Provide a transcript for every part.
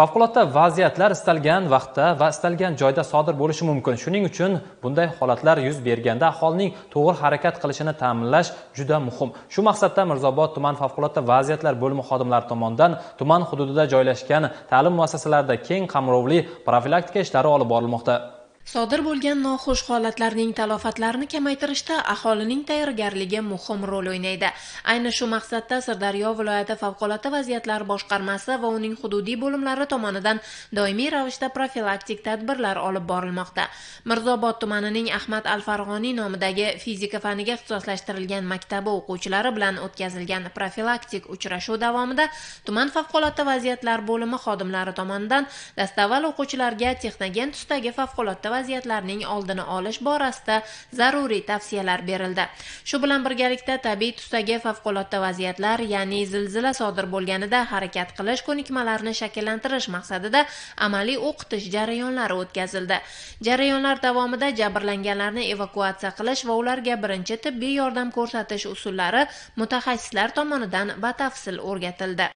favqulodda vaziyatlar istalgan vaqtda va istalgan joyda sodir bo'lishi mumkin. Shuning uchun bunday holatlar yuz berganda aholining to'g'ri harakat qilishini ta'minlash juda muhim. Shu maqsadda mirzobod tuman favqulodda vaziyatlar bo'limi xodimlari tomonidan tuman hududida joylashgan ta'lim muassasalarida keng qamrovli profilaktika ishlari olib borilmoqda. Sodir bo'lgan noxush holatlarning talofatlarini kamaytirishda aholining tayyorgarligi muhim rol o'ynaydi. Ayni shu maqsadda sirdaryo viloyati favqulodda vaziyatlar boshqarmasi va uning hududiy bo'limlari tomonidan doimiy ravishda profilaktik tadbirlar olib borilmoqda. Mirzobod tumanining ahmad al farg'oniy nomidagi fizika faniga ixtisoslashtirilgan maktabi o'quvchilari bilan o'tkazilgan profilaktik uchrashuv davomida tuman favqulodda vaziyatlar bo'limi xodimlari tomonidan dastavval o'quvchilarga texnogen tusdagi favqulodda vaziyatlarning oldini olish borasida zaruriy tavsiyalar berildi. Shu bilan birgalikda tabiiy tusdagi favqulodda vaziyatlar ya'ni zilzila sodir bo'lganida harakat qilish ko'nikmalarini shakllantirish maqsadida amaliy o'qitish jarayonlari o'tkazildi. Jarayonlar davomida jabrlanganlarni evakuatsiya qilish va ularga birinchi tibbiy yordam ko'rsatish usullari mutaxassislar tomonidan batafsil o'rgatildi.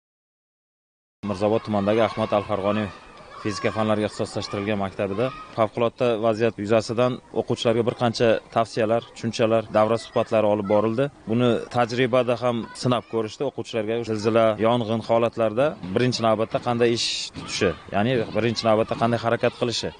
Mirzobod tumanidagi ahmad al farg'oniy fizika fanlariga ixtisoslashtirilgan maktabida favqulodda vaziyat yuzasidan o'quvchilarga bir qancha tavsiyalar tushunchalar davra suhbatlari olib borildi. Buni tajribada ham sinab ko'rishdi o'quvchilarga zilzila yong'in holatlarida birinchi navbatda qanday ish tutishi ya'ni birinchi navbatda qanday harakat qilishi.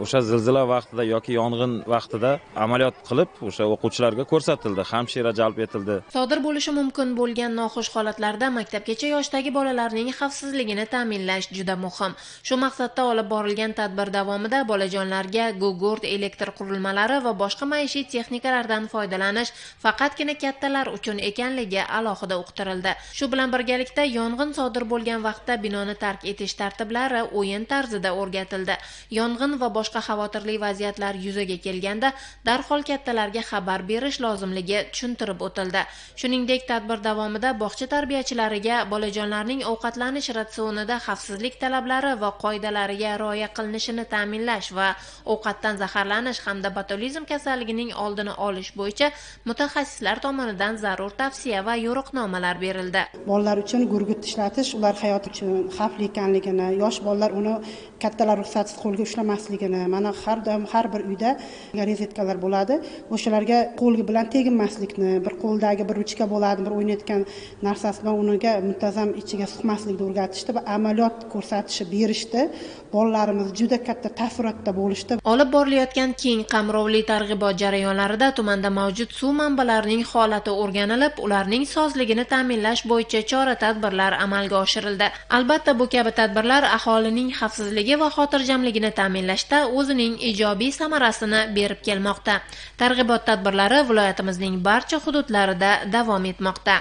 O'sha zilzila vaqtida yoki yong'in vaqtida amaliyot qilib o'sha o'quvchilarga ko'rsatildi hamshira jalb etildi. Sodir bo'lishi mumkin bo'lgan noxush holatlarda maktabgacha yoshdagi bolalarning xavfsizligini ta'minlash juda muhim. Shu maqsadda olib borilgan tadbir davomida bolajonlarga gugurt elektr qurilmalari va boshqa maishiy texnikalardan foydalanish faqatgina kattalar uchun ekanligi alohida uqtirildi. Shu bilan birgalikda yong'in sodir bo'lgan vaqtda binoni tark etish tartiblari o'yin tarzida o'rgatildi. Yong'in va boshqa xavotirli vaziyatlar yuzaga kelganda darhol kattalarga xabar berish lozimligi tushuntirib o'tildi. Shuningdek tadbir davomida bog'cha tarbiyachilariga bolajonlarning ovqatlanish ratsionida xavfsizlik talablari va qoidalariga rioya qilinishini ta'minlash va ovqatdan zaharlanish hamda botulizm kasalligining oldini olish bo'yicha mutaxassislar tomonidan zarur tavsiya va yo'riqnomalar berildi. Bolalar uchun gurgut ishlatish ular hayot uchun xavfli ekanligini yosh bolalar uni kattalar ruxsatsiz qo'lga ushlamasligini mana har doim har bir uyda rozetkalar bo'ladi. O'shalarga qo'l bilan teginmaslikni bir qo'ldagi bir ruchka bo'ladi bir o'ynayotgan narsasi bilan uniga muntazam ichiga suqmaslikni o'rgatishdi va amaliyot ko'rsatishib berishdi. Bolalarimiz juda katta taassurotda bo'lishdi. Olib borilayotgan keng qamrovli targ'ibot jarayonlarida tumanda mavjud suv manbalarining holati o'rganilib ularning sozligini ta'minlash bo'yicha chora tadbirlar amalga oshirildi. Albatta bu kabi tadbirlar aholining xavfsizligi va xotirjamligini ta'minlashda o'zining ijobiy samarasini berib kelmoqda. Targ'ibot tadbirlari viloyatimizning barcha hududlarida davom etmoqda.